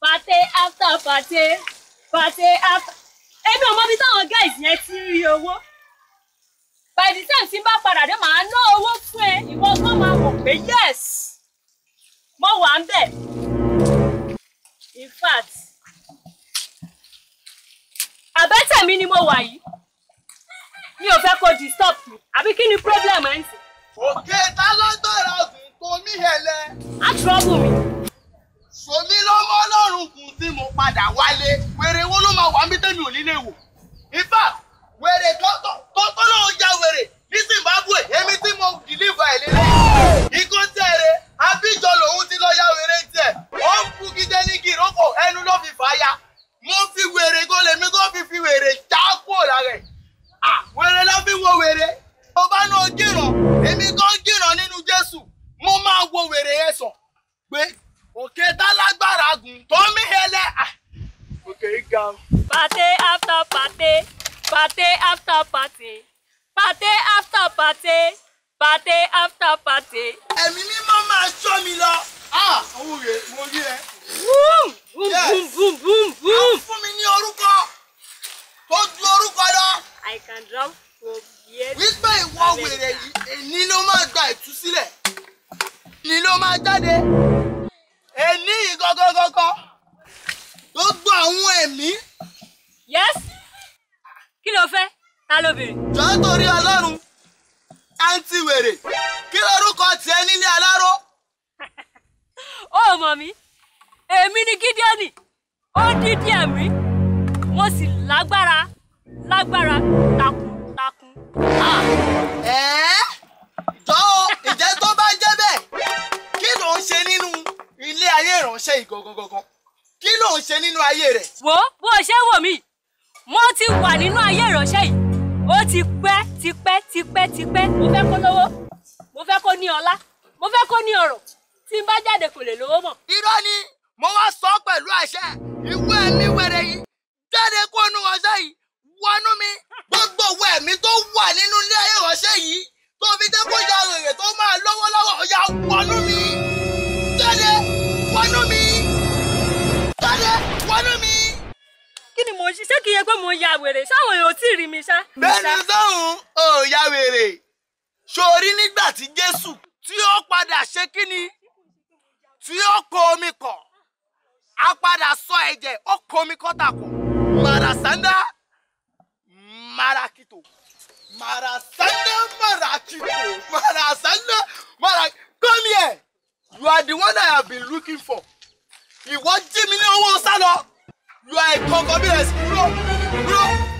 pàtẹ after pàtẹ pàtẹ after. Èmi ò mọ ibi táwọn guys yẹn ti rí owó. By the time tí n bá padà dé màá ná owó fún ẹ. Ìwọ kan máa mọ̀ pé yes mo wà ń bẹ̀. In fact àbẹ́tẹ̀ mi ni mo wà yìí. Mi ò fẹ́ kó disturb mi. Àbí kí ni problem ẹ̀ ń sìn? Òkè ta lágbára gùn? Tó mí hẹlẹ. Á trouble mi. Sòmí lọmọ ọlọ́run kùn tí mo padà wálé. Wèrè wo ló máa wà mí tẹ́mi ò nílé wò? Ifá wèrè tó tó lóun ya wèrè ní mo fi wèrè gólè mi kó fi fi wèrè já kúrò lára ẹ̀. Wèrè ló fi wo wèrè. Tó bá náà gíràn èmi kan gíràn nínú Jésù. Mo máa wo wèrè yẹn sàn. Pé òkè tálágbára gùn tó mí hẹlẹ. Òkè ga. pàtẹ after pàtẹ pàtẹ after pàtẹ pàtẹ after pàtẹ pàtẹ after pàtẹ. ẹ̀mí mímọ́ máa ṣọ́ mi lọ. àwọn rè mo rí ẹ. boom boom Yes. boom boom boom Á boom. fún mi ní orúkọ tó ju orúkọ lọ. I can drop from here. wípé ìwọ wèrè yìí èní ló máa gba ìtúsílẹ̀ ní ló máa jáde èní yìí gọ́gọ́gọ́gọ́ gbọ́ àwọn ẹ̀mí Yes. Kí ló fẹ́? Ta ló béèrè? jọ torí ọlọ́run àǹtí wèrè kí lorúkọ tiẹ̀ nílé aláró. Ó mọ̀ mí. Èmi ni Gídíọ́nì. Ó dídí ẹ̀mí. Mo sì lágbára lágbára ìránṣẹ́ yìí gangan gangan kí ló ń ṣe nínú ayé rẹ̀. Wo bó o ṣe wò mí. Mo ti wà nínú ayé ìránṣẹ́ yìí. Ó ti pẹ́ ti pẹ́ ti pẹ́ ti pẹ́. Mo fẹ́ kó lówó. Mo fẹ́ kó ní ọlá. Mo fẹ́ kó ní ọrọ̀. Tí n bá jáde kò lè lówó mọ̀. irọ́ ni mo wá sọ pẹ̀lú àṣẹ ìwé ẹ̀mí wẹ̀rẹ̀ yìí jáde kó nu ọ̀sẹ̀ yìí wọnú mi gbogbo ìwé ẹ̀mí tó wà nínú ilé ayé ìránṣẹ́ yìí tó fi jẹ́ kó ya rèrè tó máa lọ́wọ́ lọ́wọ́ ọ̀yà wọnú ṣe? Kìí yẹ pé mo ya wèrè? Ṣáwọn èèyàn ò tí ì rí mi ṣá? bẹ́ẹ̀ni sọ́hun ò ya wèrè. Sórí nígbà tí jésù tí ó padà ṣe kíni tí ó kó omi kọ̀ á padà sọ ẹ̀jẹ̀ ó kó omi kọ̀. Marasanda marakito marasanda marakito marasanda marak come here. You are the one I have been looking for. Ìwọ jí mi ní owó sálọ you are a sí kúrò kúrò.